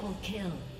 Double kill.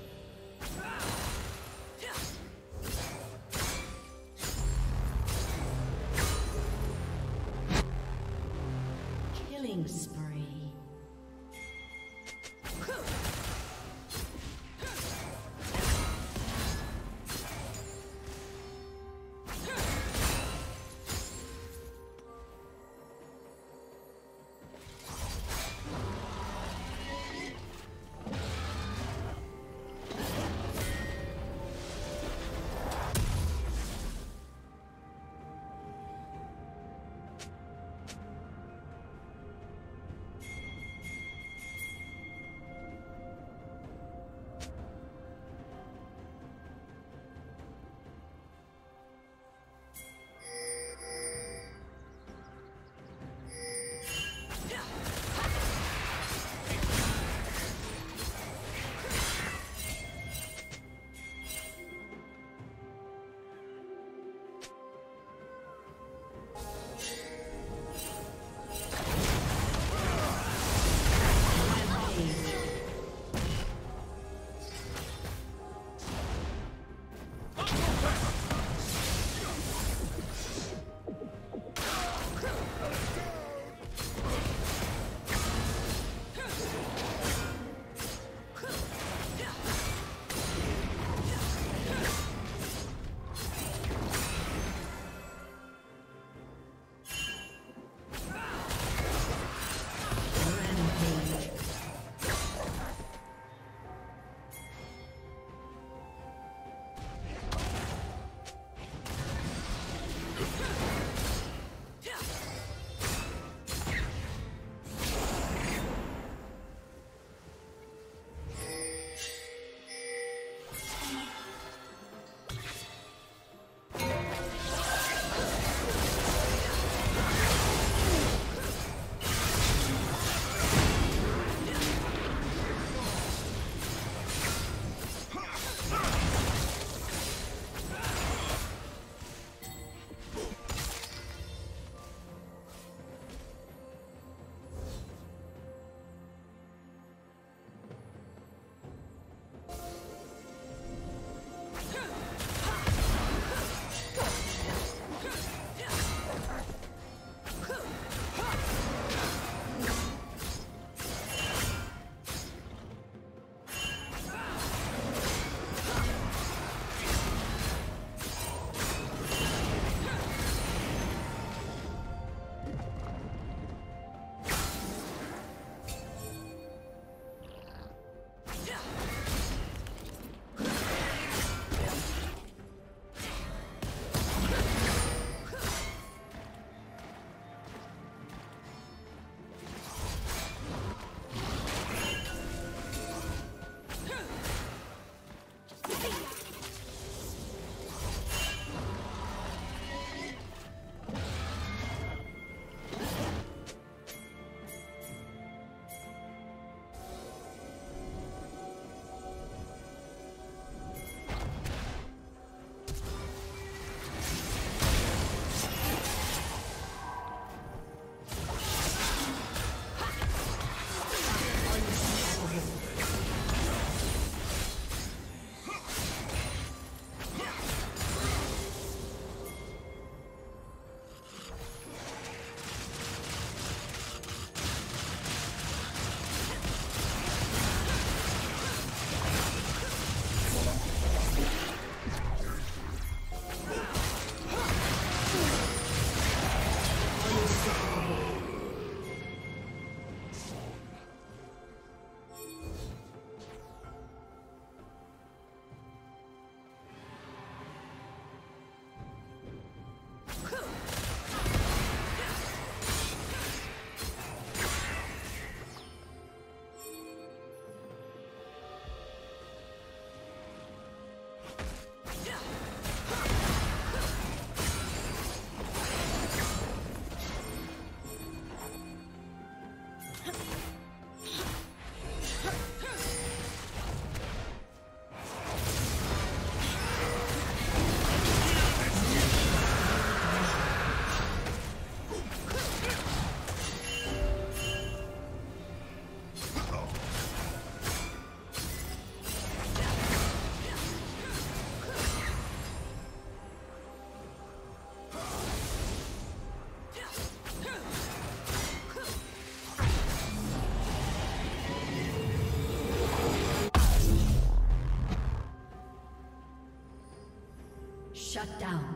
Shut down.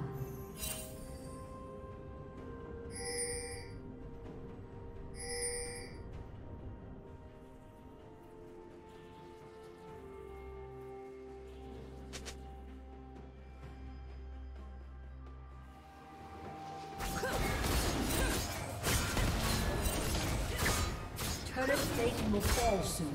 Turret will fall soon.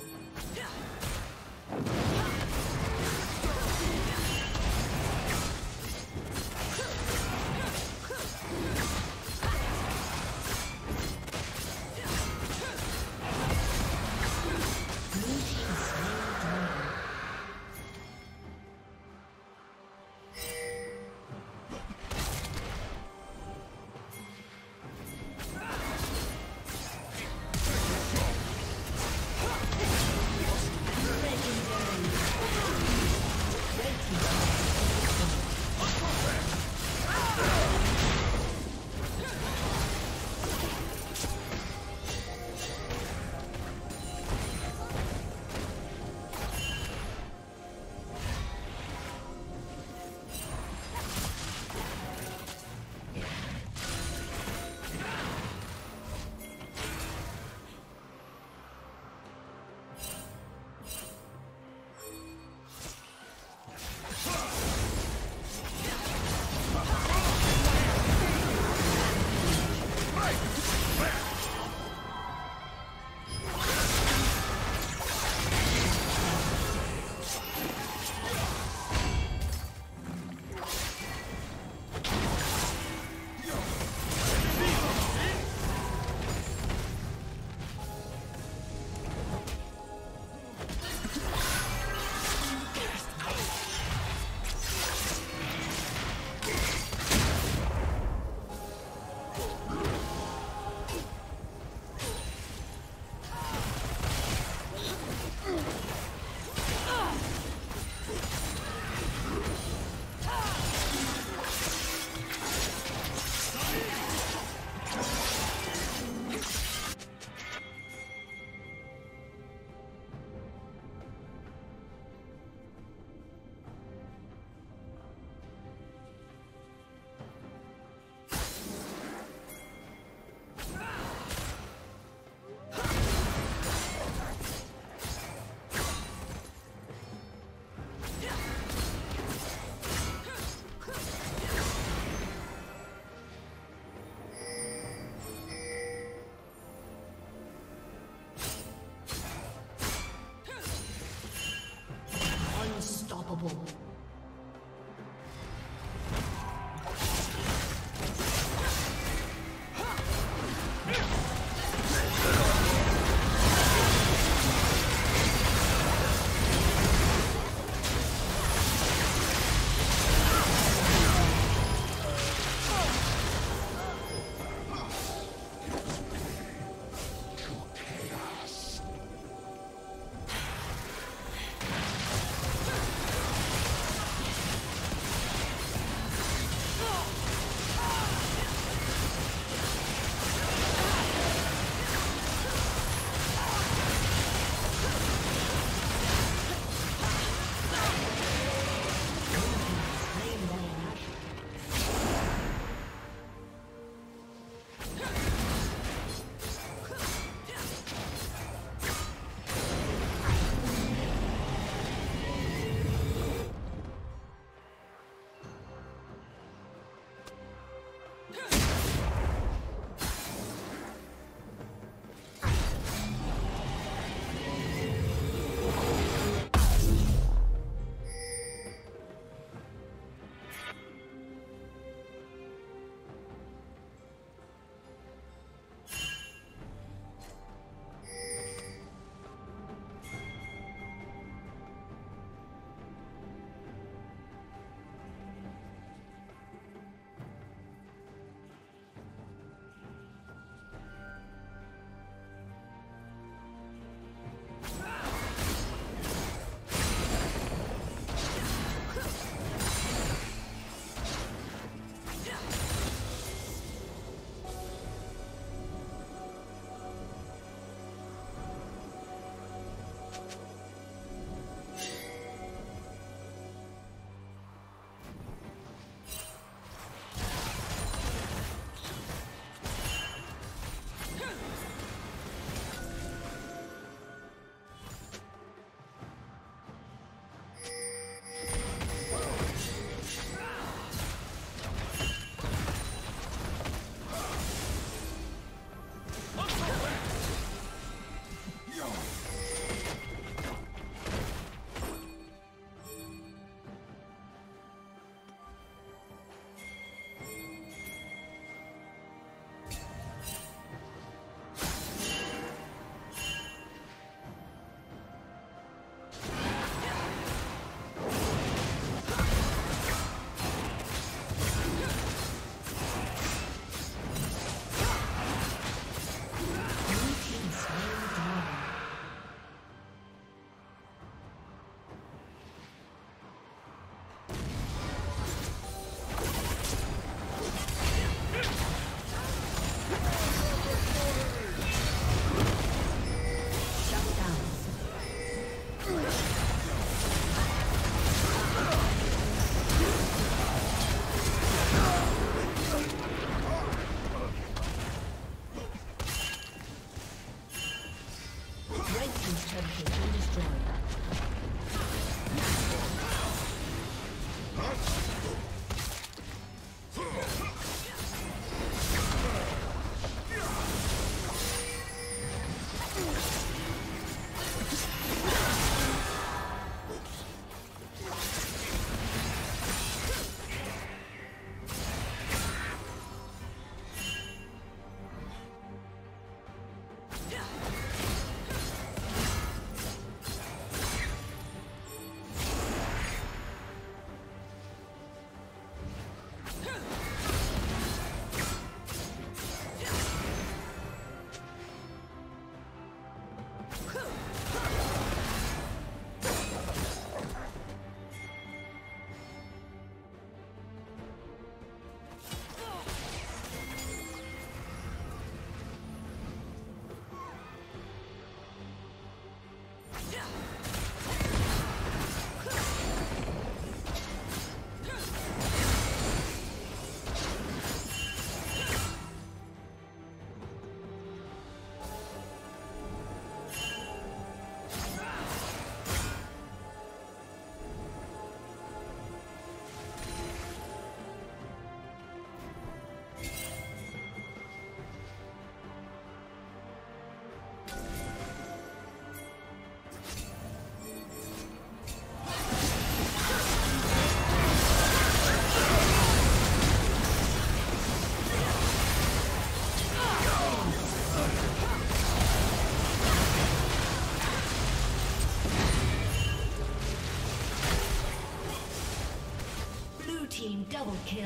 Double kill.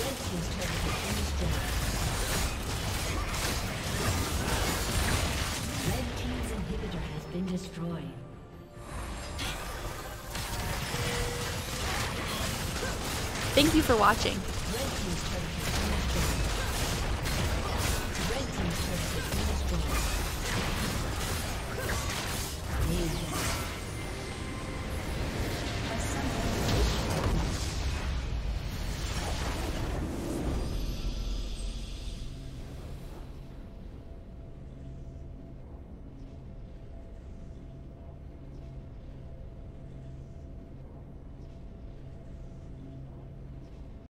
Red team's turret has been destroyed. Red team's inhibitor has been destroyed. Thank you for watching.